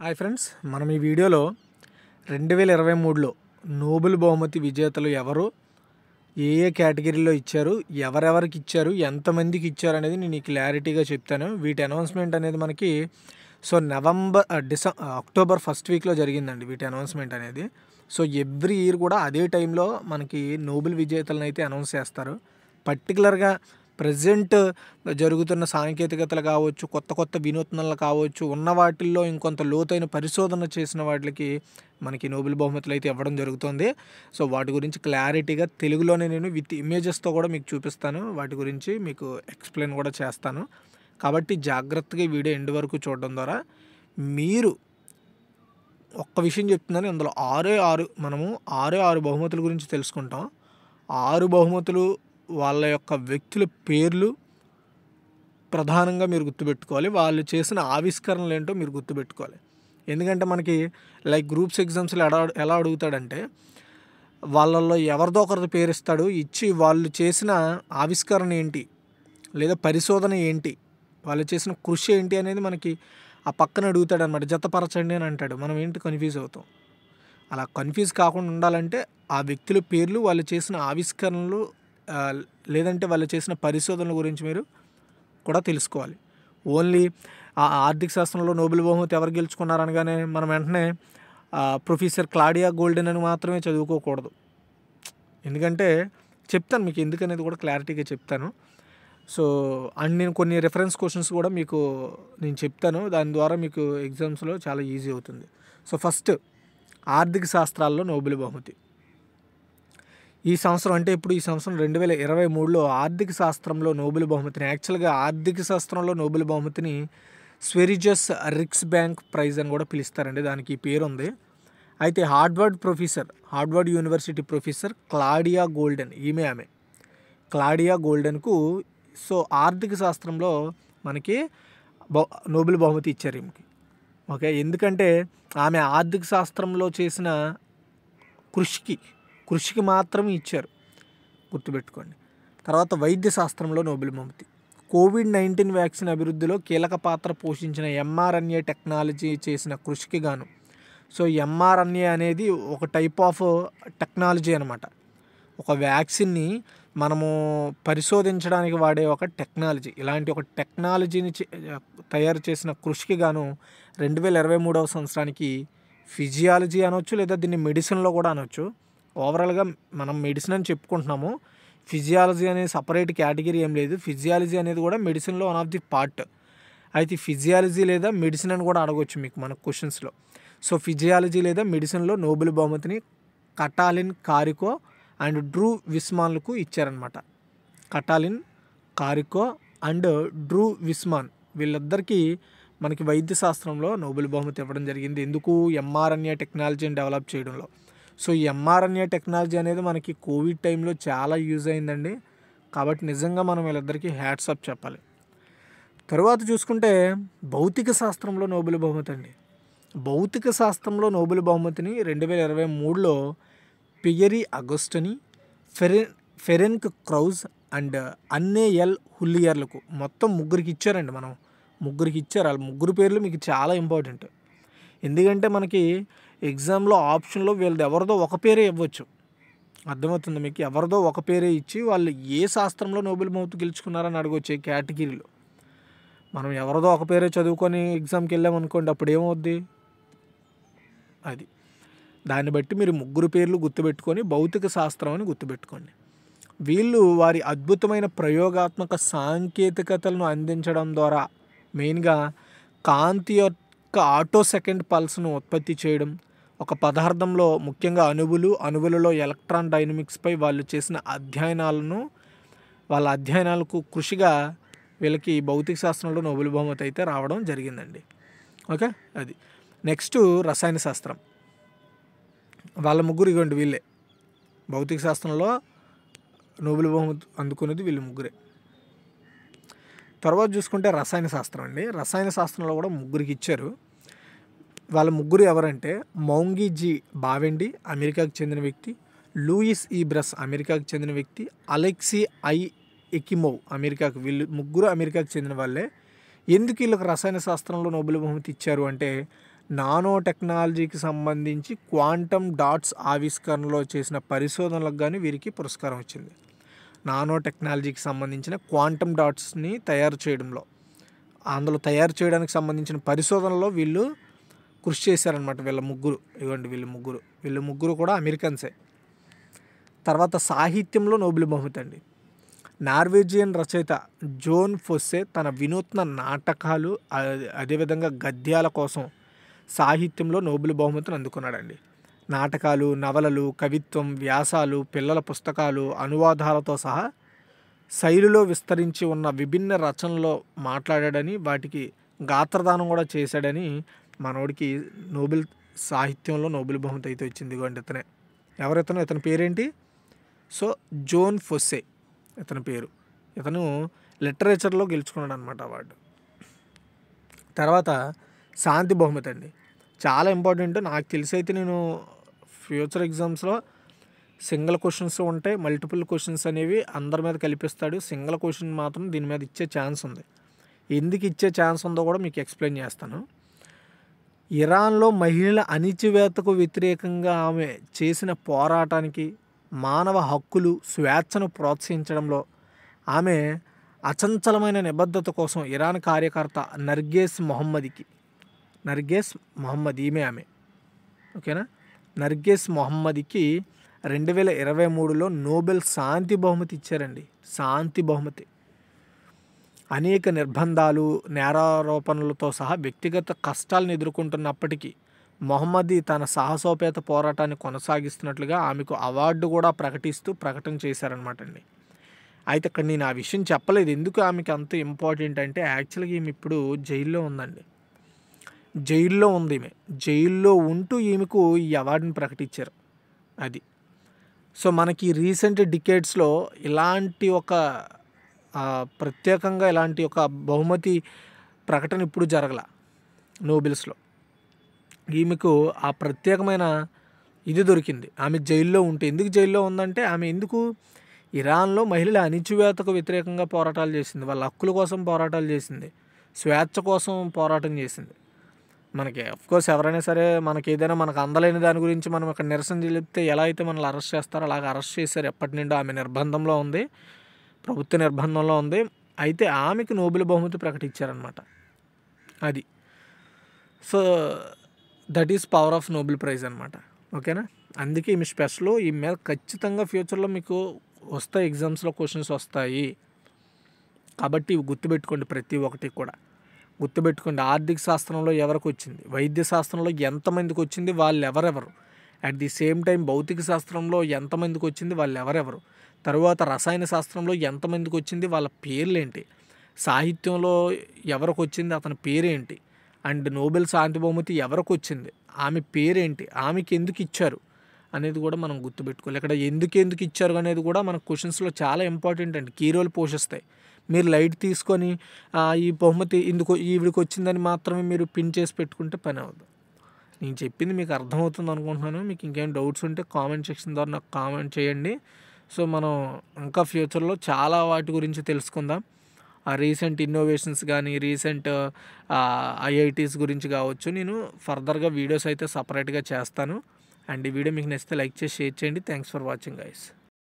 Hi friends మనం ఈ వీడియోలో రెండు వేల ఇరవై మూడులో నోబెల్ బహుమతి విజేతలు ఎవరు ఏ ఏ కేటగిరీలో ఇచ్చారు ఎవరెవరికి ఇచ్చారు ఎంతమందికి ఇచ్చారు అనేది నేను క్లారిటీగా చెప్తాను. వీటి అనౌన్స్మెంట్ అనేది మనకి so November December October first వీక్లో జరిగిందండి వీటి అనౌన్స్మెంట్ అనేది. సో ఎవ్రీ ఇయర్ కూడా అదే టైంలో మనకి నోబెల్ విజేతలను అయితే అనౌన్స్ చేస్తారు. పర్టికులర్గా ప్రజెంట్ జరుగుతున్న సాంకేతికతలు కావచ్చు కొత్త కొత్త వినూత్నాలు కావచ్చు ఉన్న వాటిల్లో ఇంకొంత లోతైన పరిశోధన చేసిన వాటికి మనకి నోబెల్ బహుమతులు అయితే ఇవ్వడం జరుగుతుంది. సో వాటి గురించి క్లారిటీగా తెలుగులోనే నేను విత్ ఇమేజెస్తో కూడా మీకు చూపిస్తాను. వాటి గురించి మీకు ఎక్స్ప్లెయిన్ కూడా చేస్తాను. కాబట్టి జాగ్రత్తగా ఈ వీడియో ఎండ్ వరకు చూడడం ద్వారా మీరు ఒక్క విషయం చెప్తున్నాను. అందులో ఆరే ఆరు మనము ఆరే ఆరు బహుమతుల గురించి తెలుసుకుంటాం. ఆరు బహుమతులు వాళ్ళ యొక్క వ్యక్తుల పేర్లు ప్రధానంగా మీరు గుర్తుపెట్టుకోవాలి. వాళ్ళు చేసిన ఆవిష్కరణలు ఏంటో మీరు గుర్తుపెట్టుకోవాలి. ఎందుకంటే మనకి లైక్ గ్రూప్స్ ఎగ్జామ్స్లో ఎలా ఎలా అడుగుతాడంటే వాళ్ళల్లో ఎవరిదో ఒకరిది పేరు ఇస్తాడు ఇచ్చి వాళ్ళు చేసిన ఆవిష్కరణ ఏంటి? లేదా పరిశోధన ఏంటి? వాళ్ళు చేసిన కృషి ఏంటి అనేది మనకి ఆ పక్కన అడుగుతాడు అనమాట జతపరచండి అని అంటాడు. మనం ఏంటి కన్ఫ్యూజ్ అవుతాం? అలా కన్ఫ్యూజ్ కాకుండా ఉండాలంటే ఆ వ్యక్తుల పేర్లు వాళ్ళు చేసిన ఆవిష్కరణలు లేదంటే వాళ్ళు చేసిన పరిశోధనల గురించి మీరు కూడా తెలుసుకోవాలి. ఓన్లీ ఆ ఆర్థిక శాస్త్రంలో నోబెల్ బహుమతి ఎవరు గెలుచుకున్నారు అనగానే మనం వెంటనే ప్రొఫెసర్ క్లాడియా గోల్డెన్ అని మాత్రమే చదువుకోకూడదు. ఎందుకంటే చెప్తాను మీకు ఎందుకనేది కూడా క్లారిటీగా చెప్తాను. సో అండ్ నేను కొన్ని రెఫరెన్స్ క్వశ్చన్స్ కూడా మీకు నేను చెప్తాను. దాని ద్వారా మీకు ఎగ్జామ్స్లో చాలా ఈజీ అవుతుంది. సో ఫస్ట్ ఆర్థిక శాస్త్రాల్లో నోబెల్ బహుమతి. ఈ సంవత్సరం అంటే ఇప్పుడు ఈ సంవత్సరం రెండు వేల ఇరవై మూడులో ఆర్థిక శాస్త్రంలో నోబెల్ బహుమతిని యాక్చువల్గా ఆర్థిక శాస్త్రంలో నోబెల్ బహుమతిని స్వెరిజస్ రిక్స్ బ్యాంక్ ప్రైజ్ అని కూడా పిలుస్తారండి దానికి ఈ పేరు ఉంది అయితే Harvard professor Harvard university professor Claudia Goldin ఈమె ఆమె. క్లాడియా గోల్డెన్కు సో ఆర్థిక శాస్త్రంలో మనకి బహు నోబెల్ బహుమతి ఇచ్చారు ఈమెకి. ఓకే? ఎందుకంటే ఆమె ఆర్థిక శాస్త్రంలో చేసిన కృషికి కృషికి మాత్రమే ఇచ్చారు. గుర్తుపెట్టుకోండి. తర్వాత వైద్య శాస్త్రంలో నోబెల్ బహుమతి. కోవిడ్ నైన్టీన్ వ్యాక్సిన్ అభివృద్ధిలో కీలక పాత్ర పోషించిన ఎంఆర్ఎన్ఏ టెక్నాలజీ చేసిన కృషికి గాను. సో ఎంఆర్ఎన్ఏ అనేది ఒక టైప్ ఆఫ్ టెక్నాలజీ అనమాట ఒక వ్యాక్సిన్ని మనము పరిశోధించడానికి వాడే ఒక టెక్నాలజీ. ఇలాంటి ఒక టెక్నాలజీని తయారు చేసిన కృషికి గాను రెండు వేల ఇరవై మూడవ సంవత్సరానికి ఫిజియాలజీ అనొచ్చు లేదా దీన్ని మెడిసిన్లో కూడా అనొచ్చు. ఓవరాల్గా మనం మెడిసిన్ అని చెప్పుకుంటున్నాము. ఫిజియాలజీ అనేది సపరేట్ కేటగిరీ ఏం లేదు. ఫిజియాలజీ అనేది కూడా మెడిసిన్లో వన్ ఆఫ్ ది పార్ట్ అయితే ఫిజియాలజీ లేదా మెడిసిన్ అని కూడా అడగవచ్చు మీకు మన క్వశ్చన్స్లో సో ఫిజియాలజీ లేదా మెడిసిన్లో నోబెల్ బహుమతిని కటాలిన్ కారికో అండ్ డ్రూ విస్మాన్లకు ఇచ్చారనమాట కటాలిన్ కారికో అండ్ డ్రూ విస్మాన్ వీళ్ళిద్దరికీ మనకి వైద్య శాస్త్రంలో నోబెల్ బహుమతి ఇవ్వడం జరిగింది. ఎందుకు? ఎంఆర్ఎన్ఏ టెక్నాలజీని డెవలప్ చేయడంలో. సో ఈ ఎంఆర్ఎన్ఏ టెక్నాలజీ అనేది మనకి కోవిడ్ టైంలో చాలా యూజ్ అయిందండి. కాబట్టి నిజంగా మనం వీళ్ళిద్దరికీ హ్యాట్సప్ చెప్పాలి. తరువాత చూసుకుంటే భౌతిక శాస్త్రంలో నోబెల్ బహుమతి అండి. భౌతిక శాస్త్రంలో నోబెల్ బహుమతిని రెండు వేల ఇరవై మూడులో Pierre Agostini Ferenc Ferenc Krausz and Anne L హుల్లియర్లకు మొత్తం ముగ్గురికి ఇచ్చారండి మనం. ముగ్గురికి ఇచ్చారు. వాళ్ళ ముగ్గురు పేర్లు మీకు చాలా ఇంపార్టెంట్. ఎందుకంటే మనకి ఎగ్జామ్లో ఆప్షన్లో వీళ్ళది ఎవరిదో ఒక పేరే ఇవ్వచ్చు. అర్థమవుతుంది మీకు? ఎవరిదో ఒక పేరే ఇచ్చి వాళ్ళు ఏ శాస్త్రంలో నోబెల్ బహుమతి గెలుచుకున్నారని అడగొచ్చే కేటగిరీలో. మనం ఎవరిదో ఒక పేరే చదువుకొని ఎగ్జామ్కి వెళ్ళామనుకోండి అప్పుడు ఏమవుద్ది? అది. దాన్ని బట్టి మీరు ముగ్గురు పేర్లు గుర్తుపెట్టుకొని భౌతిక శాస్త్రం అని గుర్తుపెట్టుకోండి. వీళ్ళు వారి అద్భుతమైన ప్రయోగాత్మక సాంకేతికతలను అందించడం ద్వారా మెయిన్గా కాంతి యొక్క ఆటో సెకండ్ పల్స్ను ఉత్పత్తి చేయడం ఒక పదార్థంలో ముఖ్యంగా అణువులు అణువులలో ఎలక్ట్రాన్ డైనమిక్స్పై వాళ్ళు చేసిన అధ్యయనాలను వాళ్ళ అధ్యయనాలకు కృషిగా వీళ్ళకి భౌతిక శాస్త్రంలో నోబెల్ బహుమతి అయితే రావడం జరిగిందండి. ఓకే? అది. నెక్స్ట్ రసాయన శాస్త్రం. వాళ్ళ ముగ్గురు ఇవ్వండి వీళ్ళే. భౌతిక శాస్త్రంలో నోబెల్ బహుమతి అందుకున్నది వీళ్ళు ముగ్గురే. తర్వాత చూసుకుంటే రసాయన శాస్త్రం అండి. రసాయన శాస్త్రంలో కూడా ముగ్గురికి ఇచ్చారు. వాళ్ళ ముగ్గురు ఎవరంటే మౌంగి జీ బావెండి అమెరికాకు చెందిన వ్యక్తి లూయిస్ ఈ బ్రస్ అమెరికాకు చెందిన వ్యక్తి అలెక్సీ ఐ ఎకిమోవ్ అమెరికాకు వీళ్ళు ముగ్గురు అమెరికాకు చెందిన వాళ్ళే. ఎందుకు వీళ్ళకి రసాయన శాస్త్రంలో నోబెల్ బహుమతి ఇచ్చారు అంటే నానో టెక్నాలజీకి సంబంధించి క్వాంటమ్ డాట్స్ ఆవిష్కరణలో చేసిన పరిశోధనలకు కానీ వీరికి పురస్కారం వచ్చింది. నానో టెక్నాలజీకి సంబంధించిన క్వాంటమ్ డాట్స్ని తయారు చేయడంలో అందులో తయారు చేయడానికి సంబంధించిన పరిశోధనలో వీళ్ళు కృషి చేశారనమాట వీళ్ళ ముగ్గురు. ఇవ్వండి వీళ్ళ ముగ్గురు. వీళ్ళ ముగ్గురు కూడా అమెరికన్సే. తర్వాత సాహిత్యంలో నోబెల్ బహుమతి అండి. నార్వేజియన్ రచయిత జోన్ ఫొస్సే తన వినూత్న నాటకాలు అదే- అదేవిధంగా గద్యాల కోసం సాహిత్యంలో నోబెల్ బహుమతిని అందుకున్నాడండి. నాటకాలు నవలలు కవిత్వం వ్యాసాలు పిల్లల పుస్తకాలు అనువాదాలతో సహా శైలిలో విస్తరించి ఉన్న విభిన్న రచనలో మాట్లాడాడని వాటికి గాత్రదానం కూడా చేశాడని మనోడికి నోబెల్ సాహిత్యంలో నోబెల్ బహుమతి అయితే వచ్చింది ఇదిగోండి ఇతనే. ఎవరితను? ఇతని పేరేంటి? సో జోన్ ఫొస్సే ఇతని పేరు. ఇతను లిటరేచర్లో గెలుచుకున్నాడు అనమాట అవార్డు తర్వాత శాంతి బహుమతి అండి. చాలా ఇంపార్టెంట్. నాకు తెలిసి అయితే నేను ఫ్యూచర్ ఎగ్జామ్స్లో సింగిల్ క్వశ్చన్స్ ఉంటాయి మల్టిపుల్ క్వశ్చన్స్ అనేవి అందరి మీద కల్పిస్తాడు. సింగిల్ క్వశ్చన్ మాత్రం దీని మీద ఇచ్చే ఛాన్స్ ఉంది. ఎందుకు ఇచ్చే ఛాన్స్ ఉందో కూడా మీకు ఎక్స్ప్లెయిన్ చేస్తాను. ఇరాన్లో మహిళల అణిచివేతకు వ్యతిరేకంగా ఆమె చేసిన పోరాటానికి మానవ హక్కులు స్వేచ్ఛను ప్రోత్సహించడంలో ఆమె అచంచలమైన నిబద్ధత కోసం ఇరాన్ కార్యకర్త నర్గేస్ మొహమ్మదికి నర్గేస్ మొహమ్మద్ ఈమె ఆమె ఓకేనా? నర్గేస్ మొహమ్మదికి రెండు వేల ఇరవై మూడులో నోబెల్ శాంతి బహుమతి ఇచ్చారండి. శాంతి బహుమతి. అనేక నిర్బంధాలు నేరారోపణలతో సహా వ్యక్తిగత కష్టాలను ఎదుర్కొంటున్నప్పటికీ మొహమ్మదీ తన సాహసోపేత పోరాటాన్ని కొనసాగిస్తున్నట్లుగా ఆమెకు అవార్డు కూడా ప్రకటిస్తూ ప్రకటన చేశారనమాట అండి. అయితే ఇక్కడ నేను ఆ విషయం చెప్పలేదు. ఎందుకు ఆమెకి అంత ఇంపార్టెంట్ అంటే యాక్చువల్గా ఈమె ఇప్పుడు జైల్లో ఉందండి. జైల్లో ఉంది ఈమె. జైల్లో ఉంటూ ఈమెకు ఈ అవార్డుని ప్రకటించారు. అది. సో మనకి రీసెంట్ డికేట్స్లో ఇలాంటి ఒక ప్రత్యేకంగా ఇలాంటి ఒక బహుమతి ప్రకటన ఇప్పుడు జరగల నోబెల్స్లో. ఈమెకు ఆ ప్రత్యేకమైన ఇది దొరికింది. ఆమె జైల్లో ఉంటే ఎందుకు జైల్లో ఉందంటే ఆమె ఎందుకు ఇరాన్లో మహిళల అణిచివేతకు వ్యతిరేకంగా పోరాటాలు చేసింది వాళ్ళ హక్కుల కోసం పోరాటాలు చేసింది స్వేచ్ఛ కోసం పోరాటం చేసింది. మనకి కోర్స్ ఎవరైనా సరే మనకి ఏదైనా మనకు అందలేని దాని గురించి మనం ఇక్కడ నిరసన చెప్తే ఎలా అయితే మనల్ని అరెస్ట్ చేస్తారో అలాగ అరెస్ట్ చేశారు. ఎప్పటి నుండో ఆమె నిర్బంధంలో ఉంది. ప్రభుత్వ నిర్బంధంలో ఉంది. అయితే ఆమెకు నోబెల్ బహుమతి ప్రకటించారనమాట అది. So that is power of Nobel prize అనమాట ఓకేనా? అందుకే ఈమె స్పెషల్ ఈ మీద ఖచ్చితంగా ఫ్యూచర్లో మీకు వస్తాయి ఎగ్జామ్స్లో క్వశ్చన్స్ వస్తాయి. కాబట్టి ఇవి గుర్తుపెట్టుకోండి ప్రతి ఒక్కటి కూడా. గుర్తుపెట్టుకోండి ఆర్థిక శాస్త్రంలో ఎవరికి వచ్చింది? వైద్య శాస్త్రంలో ఎంతమందికి వచ్చింది? వాళ్ళు ఎవరెవరు అట్ ది సేమ్ టైం భౌతిక శాస్త్రంలో ఎంతమందికి వచ్చింది? వాళ్ళు ఎవరెవరు తరువాత రసాయన శాస్త్రంలో ఎంతమందికి వచ్చింది? వాళ్ళ పేర్లేంటి? సాహిత్యంలో ఎవరికి వచ్చింది అతని పేరేంటి? అండ్ నోబెల్ శాంతి బహుమతి ఎవరికి వచ్చింది ఆమె పేరేంటి? ఆమెకి ఎందుకు ఇచ్చారు? అనేది కూడా మనం గుర్తుపెట్టుకోవాలి. ఇక్కడ ఎందుకు ఎందుకు ఇచ్చారు అనేది కూడా మన క్వశ్చన్స్లో చాలా ఇంపార్టెంట్ అండి. కీ రోల్ పోషిస్తాయి. మీరు లైట్ తీసుకొని ఈ బహుమతి ఇందుకు ఈవిడికి వచ్చిందని మాత్రమే మీరు పిన్ చేసి పెట్టుకుంటే పని అవ్వదు. నేను చెప్పింది మీకు అర్థమవుతుంది అనుకుంటున్నాను. మీకు ఇంకేం డౌట్స్ ఉంటే కామెంట్ సెక్షన్ ద్వారా నాకు కామెంట్ చేయండి. సో మనం ఇంకా ఫ్యూచర్లో చాలా వాటి గురించి తెలుసుకుందాం. ఆ రీసెంట్ ఇన్నోవేషన్స్ కానీ రీసెంట్ ఐఐటీస్ గురించి కావచ్చు. నేను ఫర్దర్గా వీడియోస్ అయితే సపరేట్గా చేస్తాను. అండ్ ఈ వీడియో మీకు నచ్చితే లైక్ చేసి షేర్ చేయండి. Thanks for watching guys.